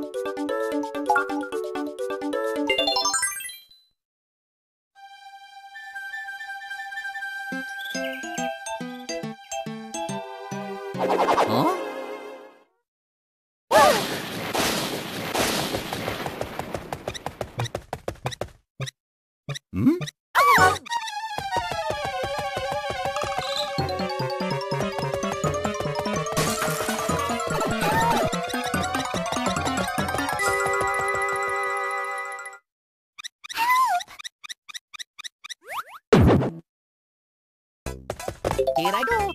どっち? Here I go.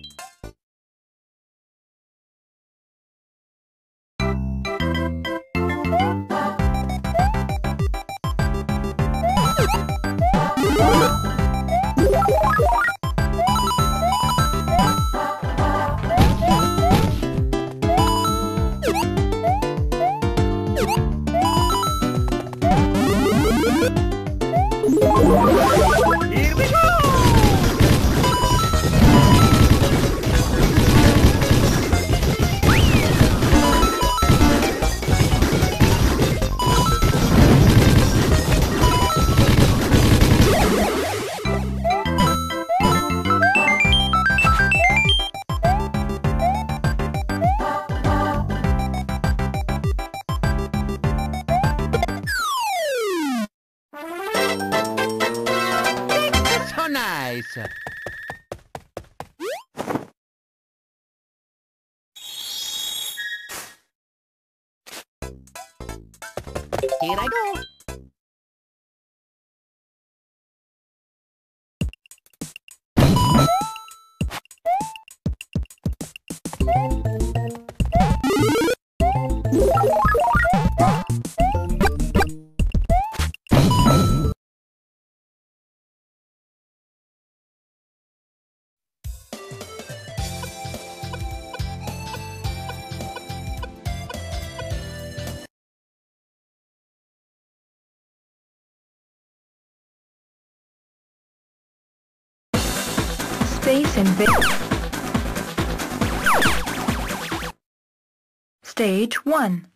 Here we go! So. Here I go. Space Invasion. Stage 1.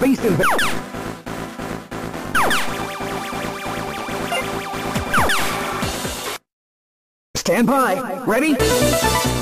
space. Stand by. Ready?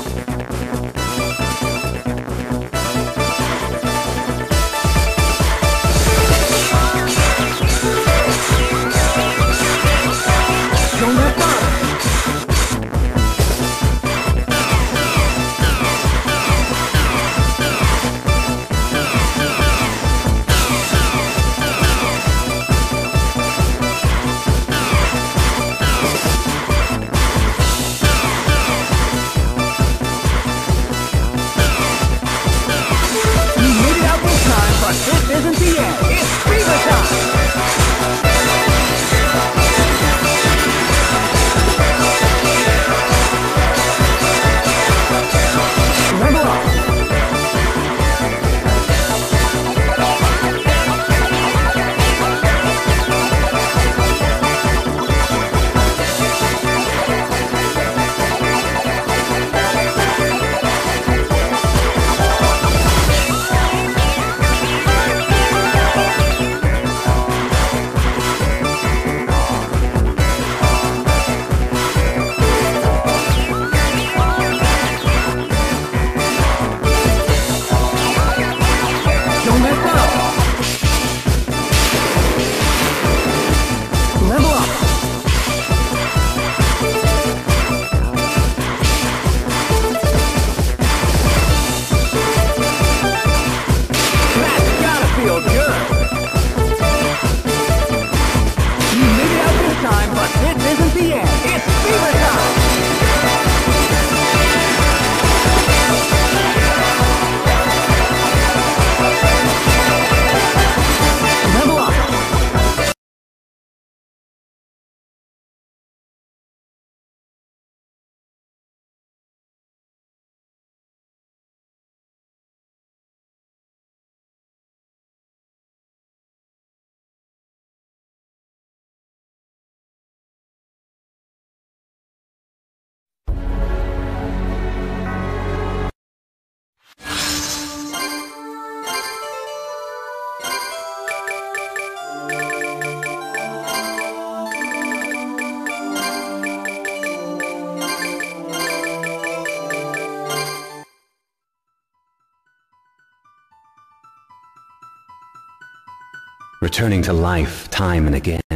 returning to life time and again.